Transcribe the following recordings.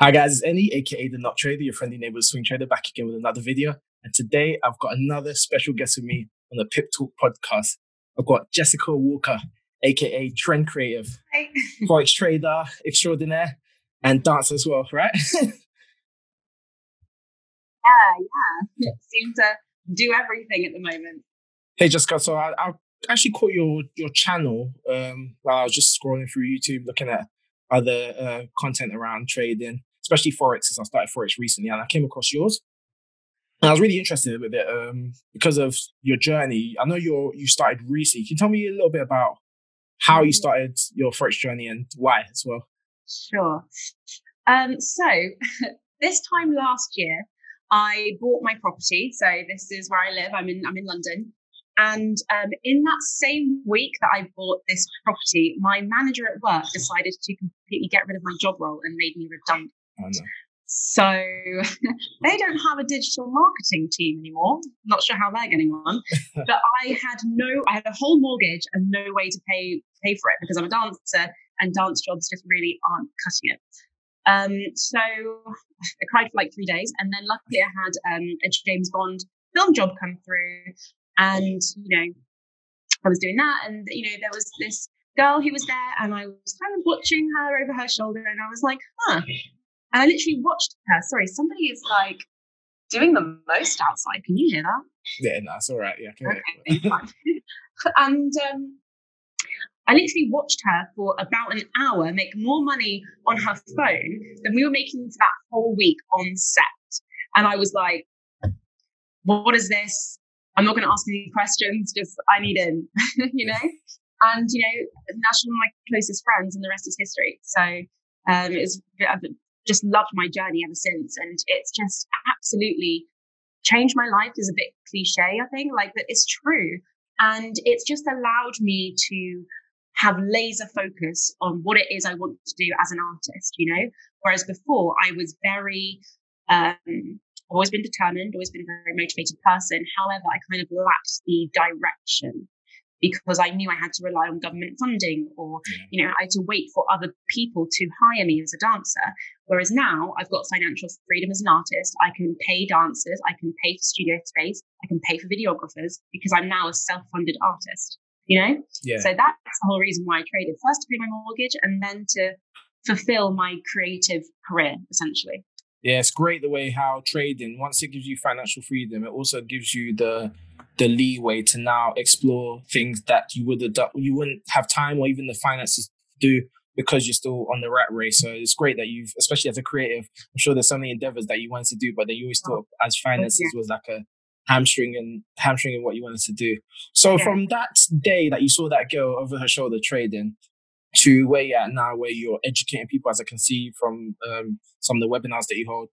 Hi guys, it's Any, aka the NocTrader, your friendly neighbor swing trader, back again with another video. And today I've got another special guest with me on the Pip Talk podcast. I've got Jessica Walker, aka Trade Creative, Hi. forex trader extraordinaire, and dancer as well, right? Yeah, yeah. Seem to do everything at the moment. hey Jessica, so I, I actually caught your your channel um, while I was just scrolling through YouTube, looking at other uh, content around trading, especially forex. Since I started forex recently, and I came across yours. And I was really interested with it um, because of your journey. I know you you started recently. Can you tell me a little bit about how you started your forex journey and why as well? Sure. Um, so this time last year, I bought my property. So this is where I live. I'm in I'm in London. And um, in that same week that I bought this property, my manager at work decided to completely get rid of my job role and made me redundant. Oh, no. So they don't have a digital marketing team anymore. Not sure how they're getting on. but I had no, I had a whole mortgage and no way to pay pay for it because I'm a dancer and dance jobs just really aren't cutting it. Um, so I cried for like three days, and then luckily I had um, a James Bond film job come through, and you know I was doing that, and you know there was this girl who was there, and I was kind of watching her over her shoulder, and I was like, huh. And I literally watched her. Sorry, somebody is like doing the most outside. Can you hear that? Yeah, no, it's all right. Yeah, Okay, fine. and um, I literally watched her for about an hour make more money on her phone than we were making for that whole week on set. And I was like, what is this? I'm not going to ask any questions. Just I need in, you know. And you know, one of my closest friends, and the rest is history. So um, it's I've just loved my journey ever since, and it's just absolutely changed my life. Is a bit cliche, I think, like, but it's true, and it's just allowed me to have laser focus on what it is I want to do as an artist. You know, whereas before I was very um, I've always been determined, always been a very motivated person. However, I kind of lacked the direction because I knew I had to rely on government funding or, mm. you know, I had to wait for other people to hire me as a dancer. Whereas now I've got financial freedom as an artist. I can pay dancers, I can pay for studio space, I can pay for videographers because I'm now a self funded artist, you know? Yeah. So that's the whole reason why I traded first to pay my mortgage and then to fulfill my creative career, essentially. Yeah, it's great the way how trading, once it gives you financial freedom, it also gives you the the leeway to now explore things that you would have done, you wouldn't have time or even the finances to do because you're still on the rat race. So it's great that you've, especially as a creative, I'm sure there's so many endeavors that you wanted to do, but then you always thought oh, as finances was like a hamstring and hamstring in what you wanted to do. So Yeah. from that day that you saw that girl over her shoulder trading to where you're at now, where you're educating people, as I can see from um, some of the webinars that you hold.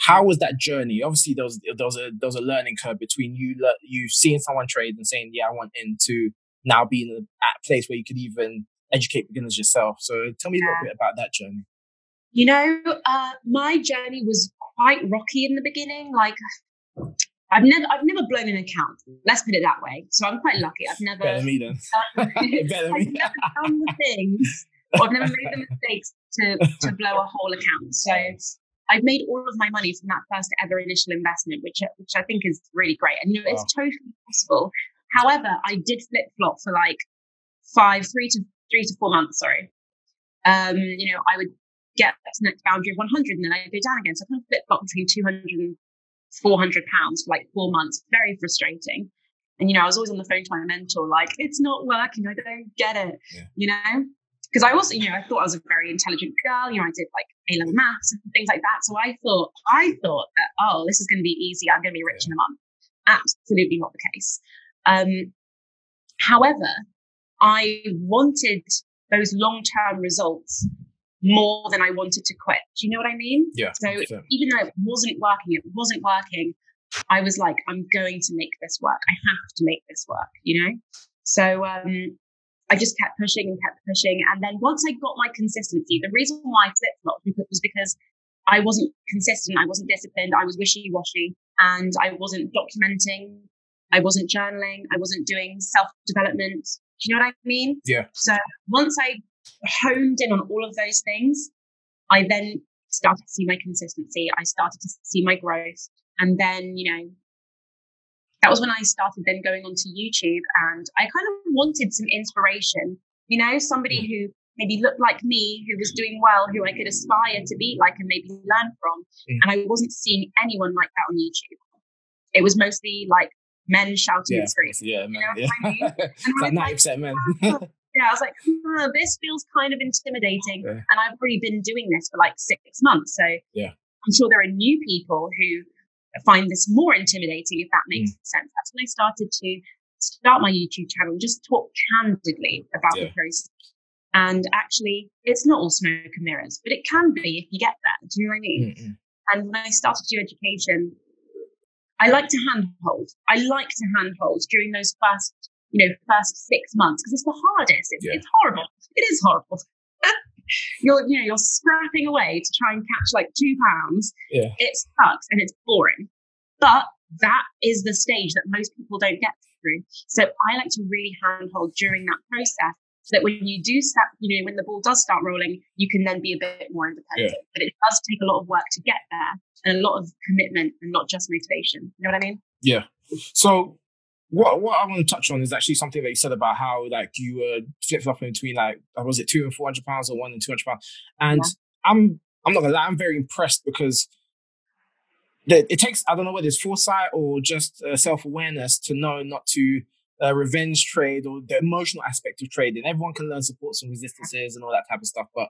How was that journey? Obviously, there was there was a there was a learning curve between you le- you seeing someone trade and saying, "Yeah, I want into now being at a place where you could even educate beginners yourself." So tell me a little bit about that journey. You know, uh, my journey was quite rocky in the beginning. Like, I've never, I've never blown an account. Let's put it that way. So I'm quite lucky. I've never, Better me then. Better I've me. never done the things, I've never made the mistakes to to blow a whole account. So I've made all of my money from that first ever initial investment, which which I think is really great. And you know, it's totally possible. However, I did flip flop for like five, three to three to four months. Sorry. Um, you know, I would get to the next boundary of 100 and then I'd go down again. So I kind of flip flop between 200 and 400 pounds for like four months. Very frustrating. And, you know, I was always on the phone to my mentor, like, it's not working. I don't get it, Yeah. you know? Because I also, you know, I thought I was a very intelligent girl. You know, I did like A level maths and things like that. So I thought, I thought that, oh, this is going to be easy. I'm going to be rich in a month. Absolutely not the case. Um, however, I wanted those long term results more than I wanted to quit. Do you know what I mean? Yeah. So 100%. even though it wasn't working, it wasn't working. I was like, I'm going to make this work. I have to make this work, you know? So um, I just kept pushing and kept pushing. And then once I got my consistency, the reason why I flip flopped was because I wasn't consistent, I wasn't disciplined, I was wishy washy, and I wasn't documenting, I wasn't journaling, I wasn't doing self development. Do you know what I mean? Yeah. So once I honed in on all of those things, I then started to see my consistency. I started to see my growth. And then, you know, that was when I started then going onto YouTube and I kind of wanted some inspiration, you know, somebody mm. who maybe looked like me, who was doing well, who I could aspire to be like and maybe learn from. Mm. And I wasn't seeing anyone like that on YouTube. It was mostly like men shouting yeah, and screaming. Yeah, man, you know yeah. I mean? it's like ninety percent men. yeah, I was like, oh, this feels kind of intimidating, yeah. and I've already been doing this for like six months. So yeah, I'm sure there are new people who find this more intimidating, if that makes mm. sense. That's when I started to start my YouTube channel just talk candidly about yeah. the process. And actually, it's not all smoke and mirrors, but it can be if you get there. Do you know what I mean? Mm-mm. And when I started to do education, I like to handhold. I like to handhold during those first, you know, first six months because it's the hardest. It's, yeah. it's horrible. It is horrible. you're, you know, you're scrapping away to try and catch like two pounds. Yeah. It sucks and it's boring. But that is the stage that most people don't get through. So I like to really handhold during that process so that when you do start, you know, when the ball does start rolling, you can then be a bit more independent. Yeah. But it does take a lot of work to get there and a lot of commitment and not just motivation. You know what I mean? Yeah. So what what I want to touch on is actually something that you said about how like you were flip flopping between like uh, was it two and four hundred pounds or one and two hundred pounds, and yeah. I'm I'm not gonna lie, I'm very impressed because the, it takes I don't know whether it's foresight or just uh, self awareness to know not to uh, revenge trade or the emotional aspect of trading. Everyone can learn supports and resistances and all that type of stuff, but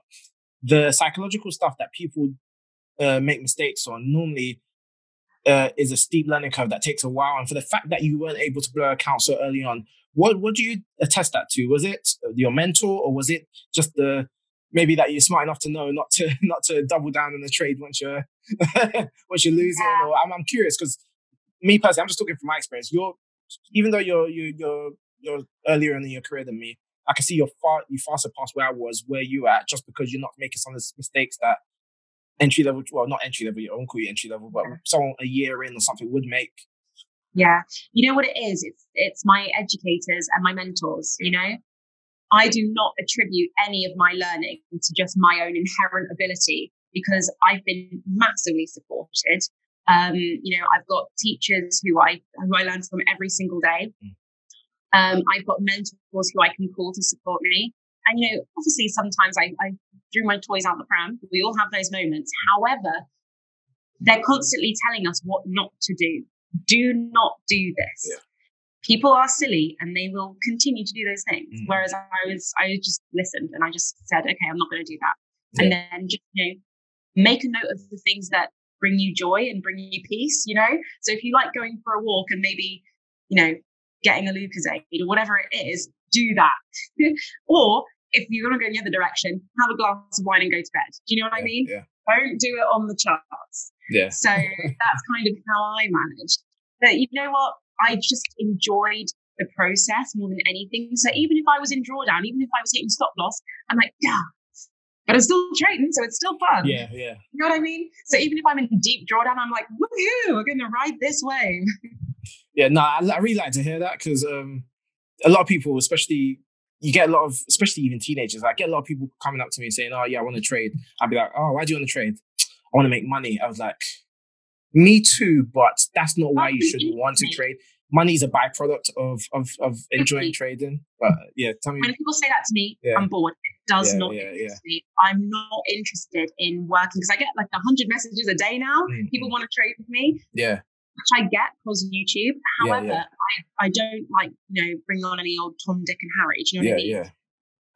the psychological stuff that people uh, make mistakes on normally uh, is a steep learning curve that takes a while. And for the fact that you weren't able to blow account so early on, what what do you attest that to? Was it your mentor, or was it just the maybe that you're smart enough to know not to not to double down on the trade once you're once you're losing? Yeah. Or I'm, I'm curious because me personally, I'm just talking from my experience. You're even though you're you, you're you're earlier in your career than me, I can see you're far you far surpassed where I was, where you at, just because you're not making some of the mistakes that entry level, well, not entry level, I won't call you entry level, but someone a year in or something would make. Yeah. You know what it is? It's it's my educators and my mentors, you know? I do not attribute any of my learning to just my own inherent ability because I've been massively supported. Um, you know, I've got teachers who I who I learn from every single day. Mm. Um, I've got mentors who I can call to support me. And you know, obviously sometimes I, I threw my toys out the pram. We all have those moments. However, they're constantly telling us what not to do. Do not do this. Yeah. People are silly and they will continue to do those things. Mm. Whereas I was, I just listened and I just said, okay, I'm not going to do that. Yeah. And then just, you know, make a note of the things that bring you joy and bring you peace, you know? So if you like going for a walk and maybe, you know, getting a Lucozade or whatever it is, do that. or if you're going to go the other direction, have a glass of wine and go to bed. Do you know what yeah, I mean? Yeah. Don't do it on the charts. Yeah. So that's kind of how I managed. But you know what? I just enjoyed the process more than anything. So even if I was in drawdown, even if I was hitting stop loss, I'm like, yeah, but I'm still trading, so it's still fun. Yeah, yeah. You know what I mean? So even if I'm in deep drawdown, I'm like, woohoo, we're going to ride this wave. yeah, no, I, I really like to hear that because um, a lot of people, especially you get a lot of, especially even teenagers, I get a lot of people coming up to me and saying, "Oh yeah, I want to trade." I'd be like, "Oh, why do you want to trade?" I want to make money. I was like, "Me too," but that's not why you should want to trade. Money is a byproduct of of of enjoying trading. But yeah, tell me. When people say that to me, yeah. I'm bored. It does yeah, not yeah, interest me. I'm not interested in working because I get like hundred messages a day now. Mm-hmm. People want to trade with me. Yeah which I get because of YouTube. However, yeah, yeah. I, I don't like, you know, bring on any old Tom, Dick, and Harry. Do you know what I mean? Yeah.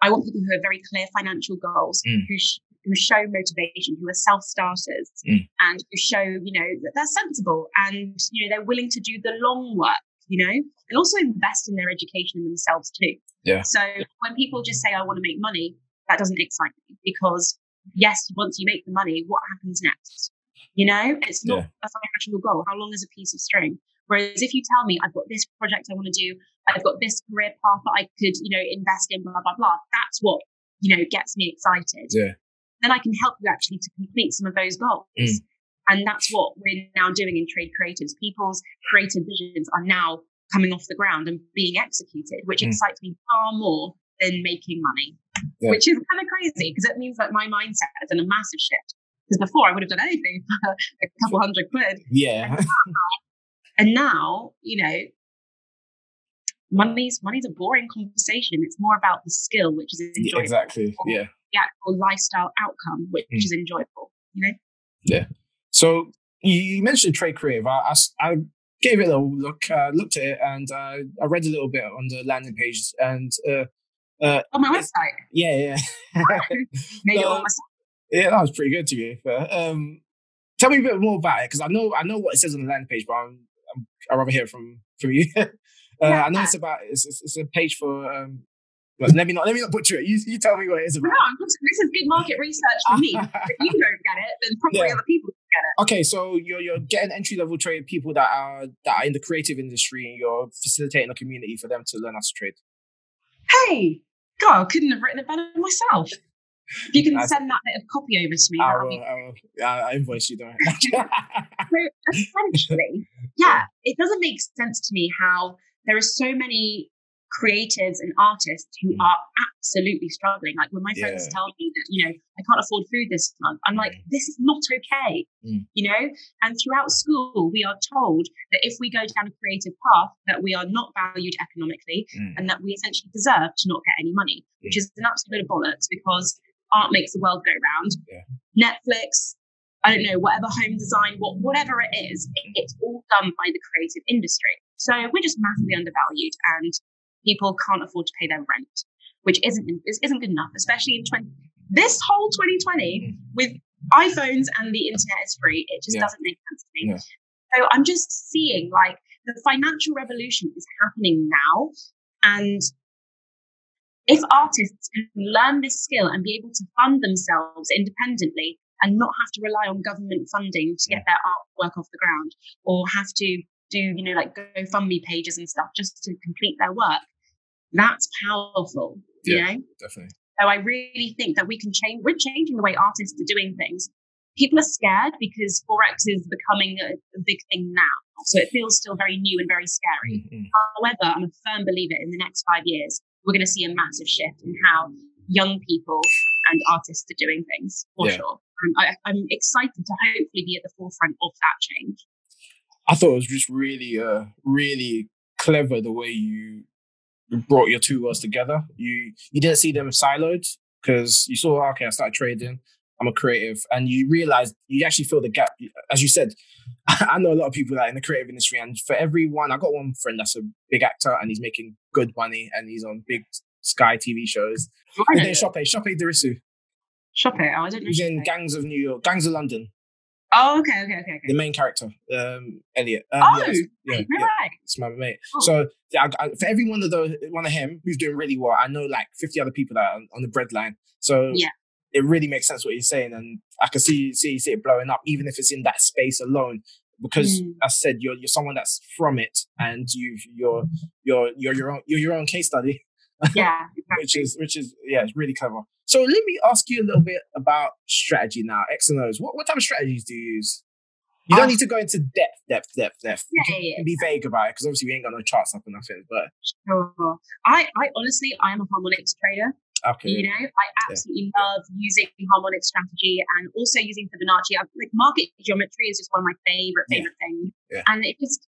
I want people who have very clear financial goals, mm. who, sh- who show motivation, who are self starters, mm. and who show, you know, that they're sensible and, you know, they're willing to do the long work, you know, and also invest in their education in themselves too. Yeah. So when people just say, I want to make money, that doesn't excite me because, yes, once you make the money, what happens next? You know, it's not yeah. a financial goal. How long is a piece of string? Whereas if you tell me I've got this project I want to do, I've got this career path that I could, you know, invest in, blah, blah, blah, that's what, you know, gets me excited. Yeah. Then I can help you actually to complete some of those goals. Mm. And that's what we're now doing in Trade Creatives. People's creative visions are now coming off the ground and being executed, which mm. excites me far more than making money, yeah. which is kind of crazy because it means that my mindset has done a massive shift Because before I would have done anything for a couple hundred quid. Yeah. And now, you know, money's money's a boring conversation. It's more about the skill, which is enjoyable. yeah exactly. Yeah. The actual lifestyle outcome, which Mm. is enjoyable. You know. Yeah. So you, mentioned trade creative. I I gave it a little look, uh, looked at it, and uh, I read a little bit on the landing page. And uh, On my website, yeah, yeah, No. yeah, that was pretty good to be fair. Um, tell me a bit more about it because I know I know what it says on the landing page, but I'm, I'm, I'd rather hear from from you. uh, I know it's about it's, it's, it's a page for. Um, but let me not let me not butcher it. You, you tell me what it is No, about. I'm this is good market research for me. if you don't get it, then probably Yeah. other people get it. Okay, so you're you're getting entry level trade people that are that are in the creative industry, and you're facilitating a community for them to learn how to trade. Hey, God, I couldn't have written it better myself. If you can Nice. send that bit of copy over to me, I will, I will, I I invoice you, don't So essentially, yeah, it doesn't make sense to me how there are so many creatives and artists who Mm. are absolutely struggling. Like when my friends Yeah. tell me that, you know, I can't afford food this month, I'm like, Mm. this is not okay, Mm. you know? And throughout school, we are told that if we go down a creative path, that we are not valued economically Mm. and that we essentially deserve to not get any money, which is an absolute bit of bollocks because art makes the world go round. Yeah. Netflix, I don't know, whatever home design, what whatever it is, it- it's all done by the creative industry. So we're just massively undervalued, and people can't afford to pay their rent, which isn't is- isn't good enough, especially in 20, this whole 2020 with iPhones and the internet is free. It just Yeah. doesn't make sense to me. Yeah. So I'm just seeing like the financial revolution is happening now, and if artists can learn this skill and be able to fund themselves independently and not have to rely on government funding to get their artwork off the ground or have to do, you know, like GoFundMe pages and stuff just to complete their work, that's powerful, you Yeah. know? Definitely. So I really think that we can change, we're changing the way artists are doing things. People are scared because Forex is becoming a, a big thing now. So it feels still very new and very scary. Mm, mm. However, I'm a firm believer in the next five years, we're going to see a massive shift in how young people and artists are doing things for Yeah. sure. And I, I'm excited to hopefully be at the forefront of that change. I thought it was just really, uh, really clever the way you brought your two worlds together. You you didn't see them siloed because you saw, okay, I started trading. I'm a creative, and you realize you actually fill the gap. As you said, I know a lot of people that are in the creative industry, and for everyone, I got one friend that's a big actor, and he's making good money, and he's on big Sky TV shows. His name's Sope, Sope Dirisu. Shop. Oh, I don't know. He's in Gangs of New York, Gangs of London. Oh, okay, okay, okay, The main character, um, Elliot. Um, Oh, yeah, yeah, no yeah. It's my mate. Oh. So yeah, I, I, for every one of those, one of him who's doing really well, I know like fifty other people that are on, on the breadline. So Yeah. It really makes sense what you're saying, and I can see see see it blowing up, even if it's in that space alone. Because Mm. as I said, you're you're someone that's from it, and you you're you're you're your own you're your own case study, Yeah, which is which is yeah, it's really clever. So let me ask you a little bit about strategy now. X and O's. What what type of strategies do you use? You don't Uh, need to go into depth, depth, depth, depth. You can, yeah, yeah. be vague about it because obviously we ain't got no charts up or nothing. But Sure. I, I honestly, I am a harmonics trader. Okay, You know, I absolutely love using harmonic strategy and also using Fibonacci. I, like market geometry is just one of my favorite, Yeah. favorite things. Yeah. And it just,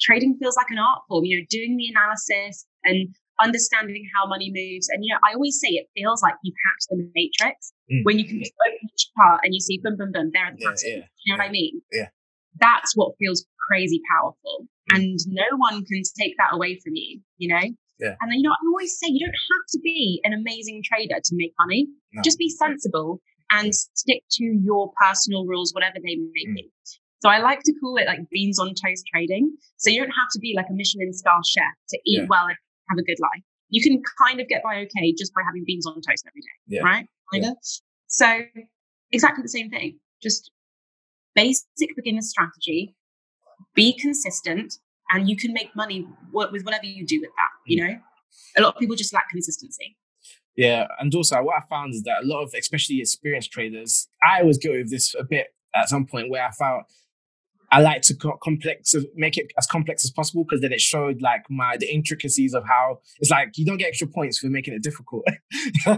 trading feels like an art form, you know, doing the analysis and understanding how money moves. And, you know, I always say it feels like you've hacked the matrix Mm. when you can just open the chart and you see boom, boom, boom, there are the yeah, patterns. yeah, You know what I mean? Yeah. That's what feels crazy powerful. Mm. And no one can take that away from you, you know? Yeah. And you know, I always say you don't have to be an amazing trader to make money. No. Just be sensible and Yeah. stick to your personal rules, whatever they may Mm. be. So I like to call it like beans on toast trading. So you don't have to be like a Michelin star chef to eat Yeah. well and have a good life. You can kind of get by okay just by having beans on toast every day, Yeah. right? Of. So exactly the same thing. Just basic beginner strategy. Be consistent, and you can make money with whatever you do with that. You Mm. know, a lot of people just lack consistency. yeah. And also, what I found is that a lot of, especially experienced traders, I was guilty of this a bit at some point where I felt I like to co- complex make it as complex as possible because then it showed like my the intricacies of how it's like you don't get extra points for making it difficult. no,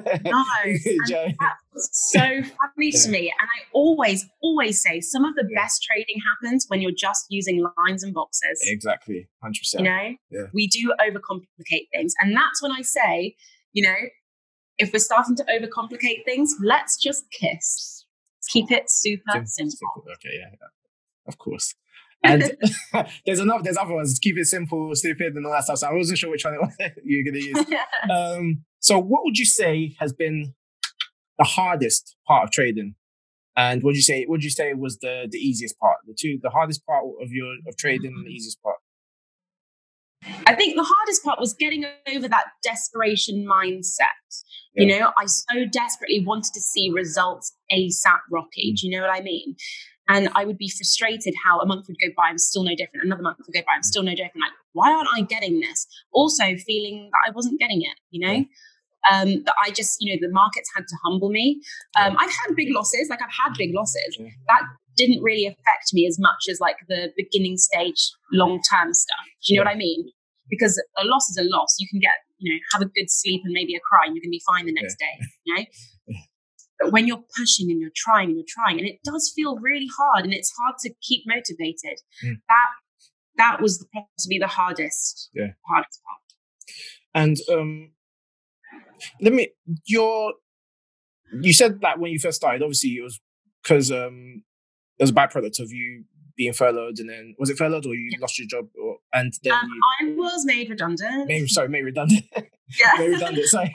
so funny yeah. to me. And I always, always say some of the yeah. best trading happens when you're just using lines and boxes. Exactly, hundred percent. You know, yeah. we do overcomplicate things, and that's when I say, you know, if we're starting to overcomplicate things, let's just kiss. Keep it super simple. simple. Okay, yeah of course. And there's enough. There's other ones. Keep it simple, stupid, and all that stuff. So I wasn't sure which one you're going to use. um, so, what would you say has been the hardest part of trading? And would you say would you say was the the easiest part? The two, the hardest part of your of trading, and the easiest part. I think the hardest part was getting over that desperation mindset. Yeah. You know, I so desperately wanted to see results ASAP Rocky. Do you know what I mean? And I would be frustrated how a month would go by, I'm still no different. Another month would go by, I'm still no different. Like, why aren't I getting this? Also, feeling that I wasn't getting it, you know? Um, that I just, you know, the markets had to humble me. Um, I've had big losses, like I've had big losses. That didn't really affect me as much as like the beginning stage, long term stuff. Do you know what I mean? Because a loss is a loss. You can get, you know, have a good sleep and maybe a cry, and you're going to be fine the next yeah. day. You know, But when you're pushing and you're trying and you're trying, and it does feel really hard and it's hard to keep motivated. Mm. That that was possibly the hardest, yeah. hardest part. And um, let me your you said that when you first started, obviously it was because um it was a byproduct of you being furloughed and then was it furloughed or you yeah. lost your job or and then um, you, I was made redundant. Made, sorry, made redundant. Yeah. made redundant. Sorry.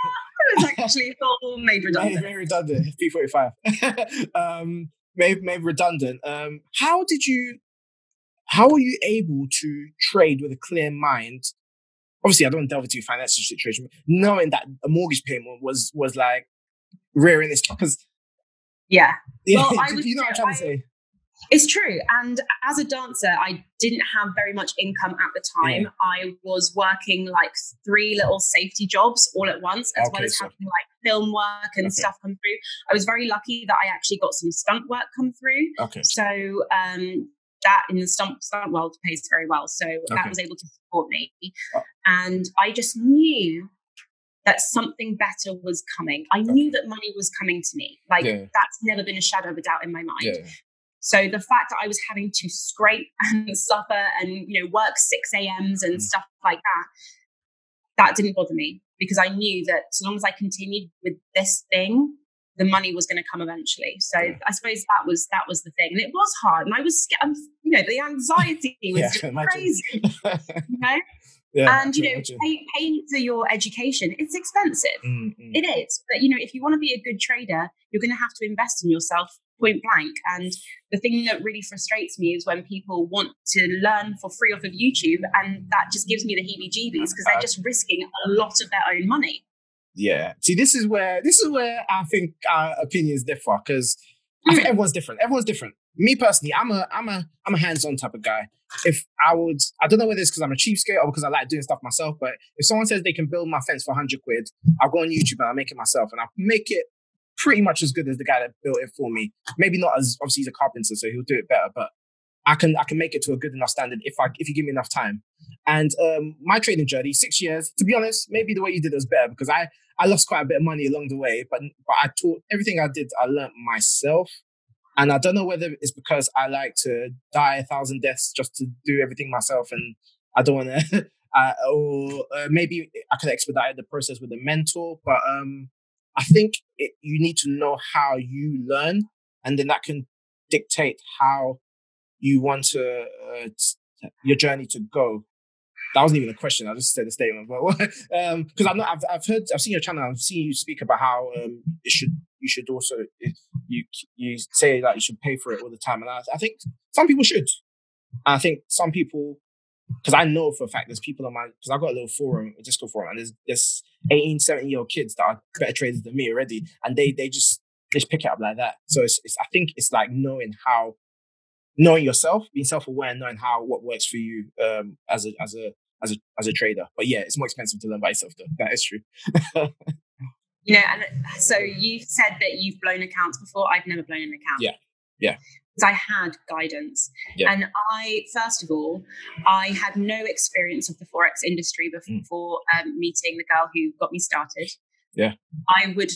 was actually all made redundant. Made, made redundant. P forty five. Um, made made redundant. Um, how did you? How were you able to trade with a clear mind? Obviously, I don't delve into your financial situation, knowing that a mortgage payment was was like rearing its because. Yeah. Well, I was, you know what I'm trying I, to say? It's true. And as a dancer, I didn't have very much income at the time. Yeah. I was working like three little safety jobs all at once, as okay, well as so. having like film work and okay. stuff come through. I was very lucky that I actually got some stunt work come through. Okay. So um, that in the stunt, stunt world pays very well. So okay. that was able to support me. Oh. And I just knew that something better was coming. I knew that money was coming to me. Like yeah. that's never been a shadow of a doubt in my mind. Yeah. So the fact that I was having to scrape and suffer and you know work six a.m.s and mm. stuff like that, that didn't bother me because I knew that as long as I continued with this thing, the money was going to come eventually. So. I suppose that was that was the thing, and it was hard, and I was scared. You know, the anxiety was yeah, just crazy. you know. Yeah, and you know, pay, paying for your education, it's expensive. Mm, mm. It is, but you know, if you want to be a good trader, you're going to have to invest in yourself point blank. And the thing that really frustrates me is when people want to learn for free off of YouTube, and that just gives me the heebie-jeebies because they're just risking a lot of their own money. Yeah. See, this is where this is where I think our opinions differ because I think mm. everyone's different. Everyone's different. Me personally, I'm a I'm a I'm a hands-on type of guy. If I would, I don't know whether it's because I'm a cheapskate or because I like doing stuff myself. But if someone says they can build my fence for 100 quid, I'll go on YouTube and I'll make it myself, and I'll make it pretty much as good as the guy that built it for me. Maybe not as obviously he's a carpenter, so he'll do it better, but I can I can make it to a good enough standard if I if you give me enough time. And um, my trading journey, six years. To be honest, maybe the way you did it was better because I I lost quite a bit of money along the way, but but I taught everything I did. I learned myself, and I don't know whether it's because I like to die a thousand deaths just to do everything myself, and I don't want to. uh, or uh, maybe I could expedite the process with a mentor, but um, I think it, you need to know how you learn, and then that can dictate how you want to uh, your journey to go. That wasn't even a question. I just said a statement, but because um, I'm not, I've, I've heard, I've seen your channel. I've seen you speak about how um, it should, you should also, you you say that you should pay for it all the time, and I, I think some people should. I think some people because I know for a fact there's people on my because I got a little forum, a Discord forum, and there's there's 18, 17 year old kids that are better traders than me already, and they they just they just pick it up like that. So it's, it's I think it's like knowing how knowing yourself, being self aware, knowing how what works for you um, as a as a as a as a trader. But yeah, it's more expensive to learn by yourself though. That is true. you know, and so you've said that you've blown accounts before. I've never blown an account. Yeah. Yeah. Because I had guidance. Yeah. And I, first of all, I had no experience of the Forex industry mm. before mm. um, meeting the girl who got me started. Yeah. I would,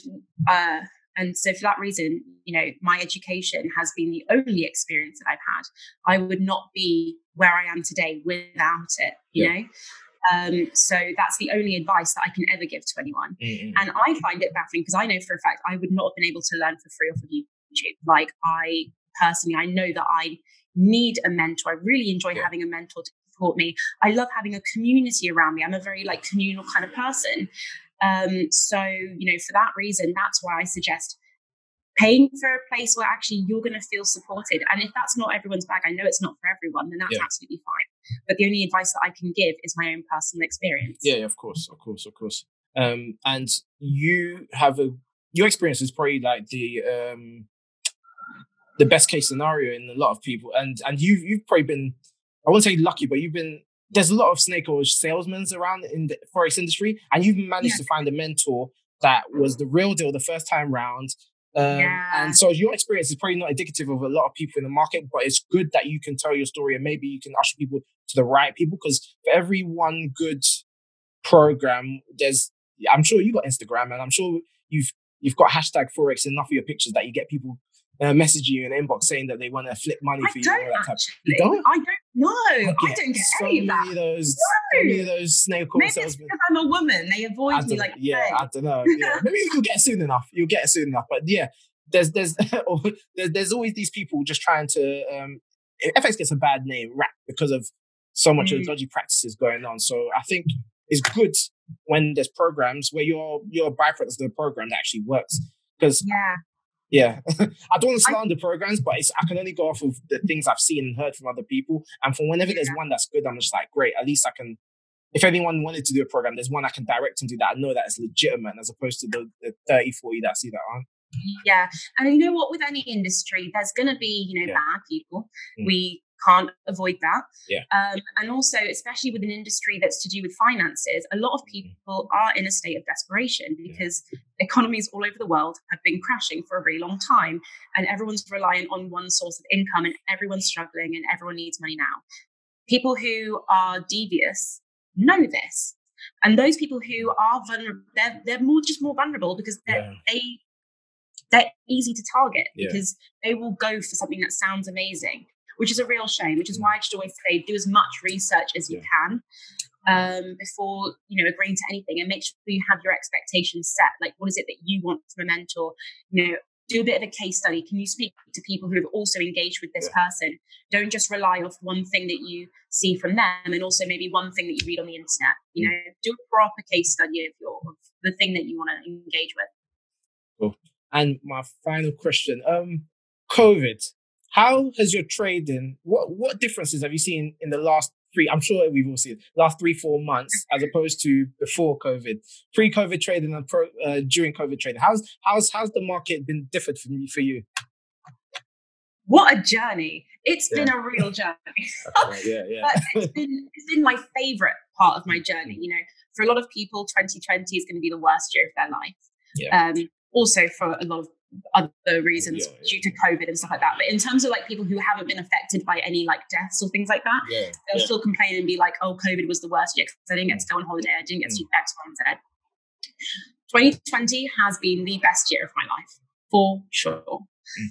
uh, and so for that reason, you know, my education has been the only experience that I've had. I would not be where I am today without it, you yeah. know? Um, so that's the only advice that I can ever give to anyone. Mm-hmm. And I find it baffling because I know for a fact I would not have been able to learn for free off of YouTube. Like I personally, I know that I need a mentor. I really enjoy yeah. having a mentor to support me. I love having a community around me. I'm a very like communal kind of person. Um, so, you know, for that reason, that's why I suggest paying for a place where actually you're going to feel supported. And if that's not everyone's bag, I know it's not for everyone, then that's yeah. absolutely fine. But the only advice that I can give is my own personal experience. Yeah, of course, of course, of course. Um, and you have a your experience is probably like the um the best case scenario in a lot of people. And and you've you've probably been I won't say lucky, but you've been there's a lot of snake oil salesmen around in the forex industry, and you've managed yeah. to find a mentor that was the real deal the first time round. Um, yeah. And so your experience is probably not indicative of a lot of people in the market, but it's good that you can tell your story and maybe you can usher people to the right people. Because for every one good program, there's I'm sure you got Instagram, and I'm sure you've you've got hashtag forex enough of your pictures that you get people uh, message you in the inbox saying that they want to flip money I for you. Don't actually. You don't? I don't know. I, I don't get so any of that. Of those, no. So many of those snake oil Maybe it's because I'm a woman. They avoid me like yeah. Hey. I don't know. Yeah. Maybe you'll get it soon enough. You'll get it soon enough. But yeah, there's there's there's always these people just trying to. Um, FX gets a bad name, rap, because of so much mm. of dodgy practices going on. So I think it's good when there's programs where you're you're byproduct of the program that actually works. Because yeah yeah, I don't want the programs, but I can only go off of the things I've seen and heard from other people. And from whenever there's one that's good, I'm just like, great. At least I can. If anyone wanted to do a program, there's one I can direct and do that I know that is legitimate, as opposed to the, the 30, 40 that I see that aren't. Yeah, and you know what? With any industry, there's going to be you know yeah. bad people. Mm. We can't avoid that. Yeah. Um, and also, especially with an industry that's to do with finances, a lot of mm-hmm. people are in a state of desperation because yeah. economies all over the world have been crashing for a very long time, and everyone's reliant on one source of income, and everyone's struggling, and everyone needs money now. People who are devious know this, and those people who are vulnerable, they're they're more just more vulnerable because they're, yeah. they they're easy to target yeah. because they will go for something that sounds amazing which is a real shame, which is why I should always say do as much research as you can um, before you know agreeing to anything, and make sure you have your expectations set. Like, what is it that you want from a mentor? You know, do a bit of a case study. Can you speak to people who have also engaged with this person? Don't just rely off one thing that you see from them, and also maybe one thing that you read on the internet. You mm. know, do a proper case study of your of the thing that you want to engage with. Cool. And my final question: um, COVID. How has your trading? What what differences have you seen in the last three? I'm sure we've all seen last three four months as opposed to before COVID, pre COVID trading and pro, uh, during COVID trading. How's how's how's the market been different for for you? What a journey! It's yeah. been a real journey. yeah, yeah. it's been it's been my favorite part of my journey. Mm. You know, for a lot of people, 2020 is going to be the worst year of their life. Yeah. Um, also, for a lot of other reasons yeah, yeah. due to COVID and stuff like that. But in terms of like people who haven't been affected by any like deaths or things like that, yeah, they'll still complain and be like, "Oh, COVID was the worst year because I didn't get to mm. go on holiday, I didn't get to do X, Y, and Z." 2020 has been the best year of my life for sure. Mm.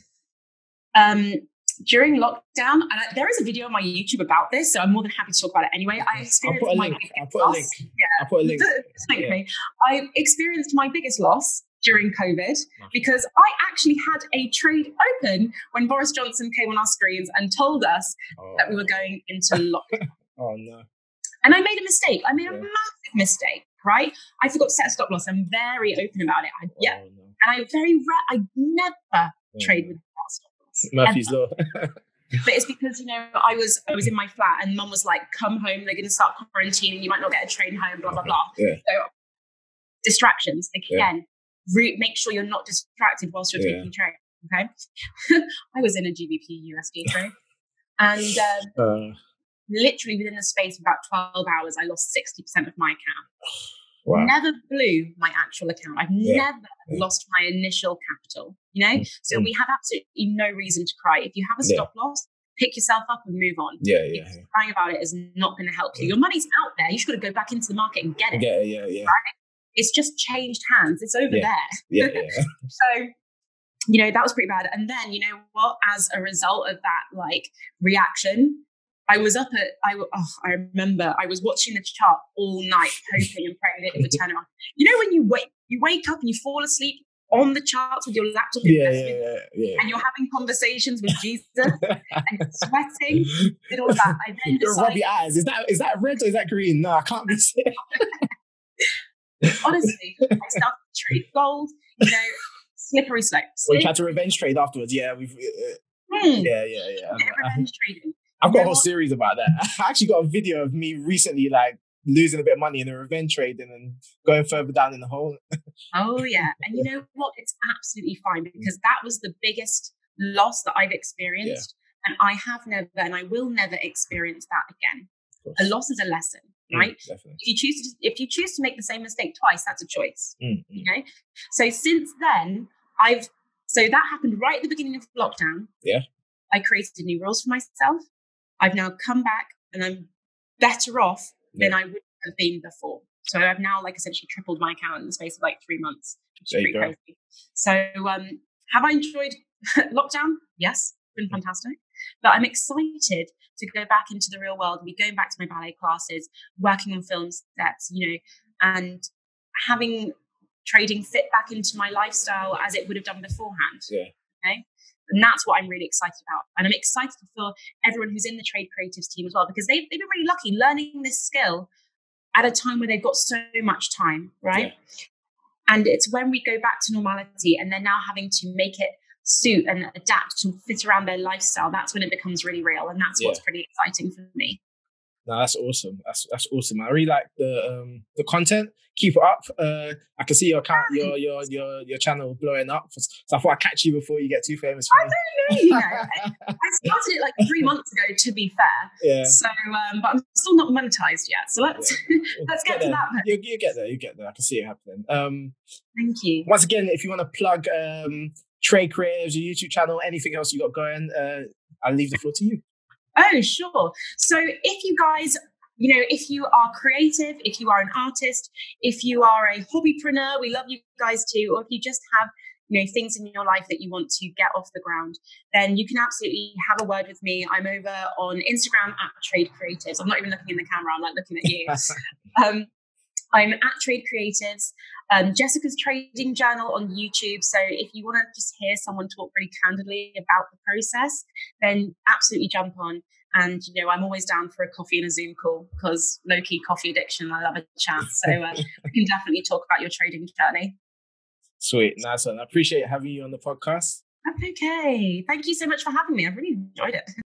Um, during lockdown, and I, there is a video on my YouTube about this, so I'm more than happy to talk about it anyway. I experienced my link. biggest loss. Yeah, I'll put a link. Thank yeah. me. I experienced my biggest loss during COVID because I actually had a trade open when Boris Johnson came on our screens and told us oh. that we were going into lockdown. oh no. And I made a mistake. I made yeah. a massive mistake, right? I forgot to set a stop loss. I'm very open about it. I, oh, yeah. Oh, no. And I very ra- I never oh. trade with stop loss. Murphy's Law. but it's because you know I was I was in my flat and mum was like, "Come home, they're going to start quarantining. You might not get a train home." Blah blah uh-huh. blah. Yeah. So distractions again re- make sure you're not distracted whilst you're yeah. taking trade. Okay. I was in a GBP USD trade and um, uh, literally within the space of about 12 hours, I lost 60% of my account. Wow. Never blew my actual account. I've Yeah. never Yeah. lost my initial capital, you know? So Mm. we have absolutely no reason to cry. If you have a Yeah. stop loss, pick yourself up and move on. Yeah, yeah. Because yeah. Crying about it is not going to help you. Your money's out there. You just got to go back into the market and get it. it. Yeah, yeah, It's just changed hands. It's over Yeah. there. yeah, yeah. So, you know, that was pretty bad. And then, you know what? As a result of that, like reaction, I was up at, I, oh, I remember I was watching the chart all night, hoping and praying that it would turn around. You know, when you wake, you wake up and you fall asleep on the charts with your laptop yeah, yeah, yeah, yeah. and you're having conversations with Jesus and sweating and all that. I then You're rub your eyes. Is that is that red or is that green? No, I can't be. honestly, I started to trade gold, you know, slippery slope. Slip, had to revenge trade afterwards. Yeah, we've. Uh, hmm, yeah, yeah, yeah. revenge trading. I've got a whole series about that. I actually got a video of me recently, like losing a bit of money in a revenge trading and going further down in the hole. Oh yeah, and you know what? It's absolutely fine because that was the biggest loss that I've experienced, and I have never, and I will never experience that again. A loss is a lesson, right? definitely. If you choose to, if you choose to make the same mistake twice, that's a choice. Mm, mm. You know. So since then, I've so that happened right at the beginning of lockdown. Yeah. I created new rules for myself. I've now come back, and I'm better off than I would have been before. So I've now like essentially tripled my account in the space of like three months, which is There you pretty go. crazy. So um, have I enjoyed lockdown? Yes, been fantastic. But I'm excited to go back into the real world, and be going back to my ballet classes, working on film sets, you know, and having trading fit back into my lifestyle as it would have done beforehand. Yeah. Okay. And that's what I'm really excited about. And I'm excited for everyone who's in the Trade Creatives team as well, because they've, they've been really lucky learning this skill at a time where they've got so much time, right? And it's when we go back to normality and they're now having to make it suit and adapt and fit around their lifestyle, that's when it becomes really real. And that's what's pretty exciting for me. No, that's awesome. That's that's awesome. I really like the um the content. Keep it up. Uh, I can see your account, your your your your channel blowing up. So I thought I'd catch you before you get too famous. For me. you know, I started it like three months ago, to be fair. Yeah. So, um, but I'm still not monetized yet. So let's let's get to there. that. You, you get there. You get there. I can see it happening. Um, Thank you. once again, if you want to plug um Trade Creatives, your YouTube channel, anything else you got going, uh, I'll leave the floor to you. Oh, sure. So if you guys, you know, if you are creative, if you are an artist, if you are a hobbypreneur, we love you guys too, or if you just have, you know, things in your life that you want to get off the ground, then you can absolutely have a word with me. I'm over on Instagram at Trade Creatives. I'm not even looking in the camera, I'm like looking at you. Um, I'm at Trade Creatives. Um, Jessica's Trading Journal on YouTube. So if you want to just hear someone talk really candidly about the process, then absolutely jump on. And you know, I'm always down for a coffee and a Zoom call because low key coffee addiction. I love a chat. So uh, we can definitely talk about your trading journey. Sweet, nice one. I appreciate having you on the podcast. That's okay. Thank you so much for having me. I've really enjoyed it.